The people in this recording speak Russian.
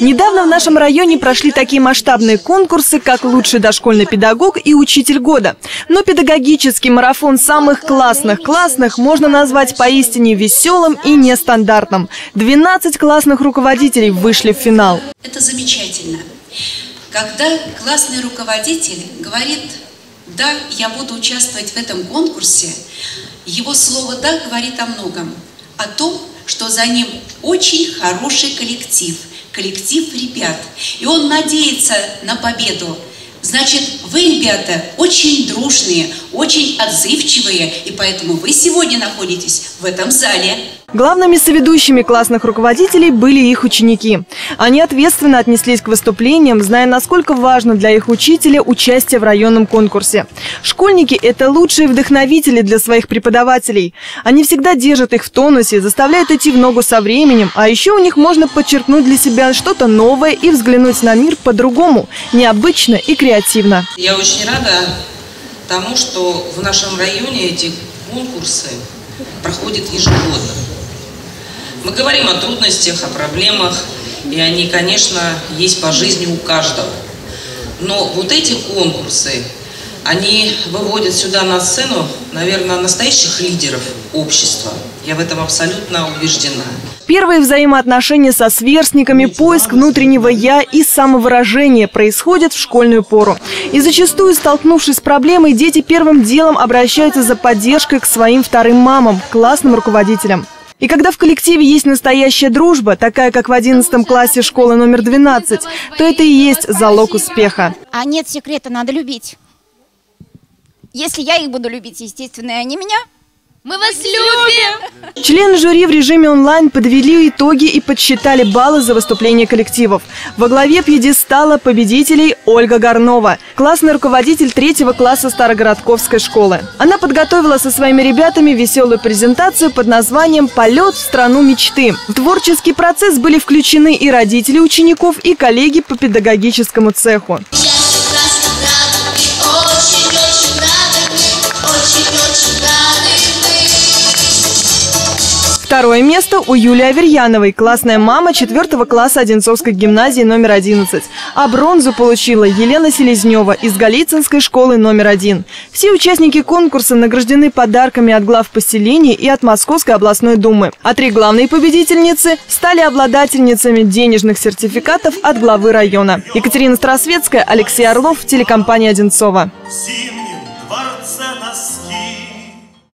Недавно в нашем районе прошли такие масштабные конкурсы, как «Лучший дошкольный педагог» и «Учитель года». Но педагогический марафон самых классных классных можно назвать поистине веселым и нестандартным. 12 классных руководителей вышли в финал. Это замечательно. Когда классный руководитель говорит «да, я буду участвовать в этом конкурсе», его слово «да» говорит о многом. О том, что за ним очень хороший коллектив, коллектив ребят. И он надеется на победу. Значит, вы, ребята, очень дружные, очень отзывчивые, и поэтому вы сегодня находитесь в этом зале. Главными соведущими классных руководителей были их ученики. Они ответственно отнеслись к выступлениям, зная, насколько важно для их учителя участие в районном конкурсе. Школьники – это лучшие вдохновители для своих преподавателей. Они всегда держат их в тонусе, заставляют идти в ногу со временем, а еще у них можно подчеркнуть для себя что-то новое и взглянуть на мир по-другому, необычно и креативно. Я очень рада тому, что в нашем районе эти конкурсы проходят ежегодно. Мы говорим о трудностях, о проблемах, и они, конечно, есть по жизни у каждого. Но вот эти конкурсы, они выводят сюда на сцену, наверное, настоящих лидеров общества. Я в этом абсолютно убеждена. Первые взаимоотношения со сверстниками, поиск внутреннего «я» и самовыражение происходят в школьную пору. И зачастую, столкнувшись с проблемой, дети первым делом обращаются за поддержкой к своим вторым мамам, классным руководителям. И когда в коллективе есть настоящая дружба, такая как в 11 классе школы номер 12, то это и есть залог успеха. А нет секрета, надо любить. Если я их буду любить, естественно, и они меня – мы вас любим! Члены жюри в режиме онлайн подвели итоги и подсчитали баллы за выступление коллективов. Во главе пьедестала победителей Ольга Горнова, классный руководитель третьего класса Старогородковской школы. Она подготовила со своими ребятами веселую презентацию под названием «Полет в страну мечты». В творческий процесс были включены и родители учеников, и коллеги по педагогическому цеху. Второе место у Юлии Аверьяновой, классная мама 4 класса Одинцовской гимназии номер 11. А бронзу получила Елена Селезнева из Голицынской школы номер один. Все участники конкурса награждены подарками от глав поселений и от Московской областной думы. А три главные победительницы стали обладательницами денежных сертификатов от главы района. Екатерина Старосветская, Алексей Орлов, телекомпания «Одинцова».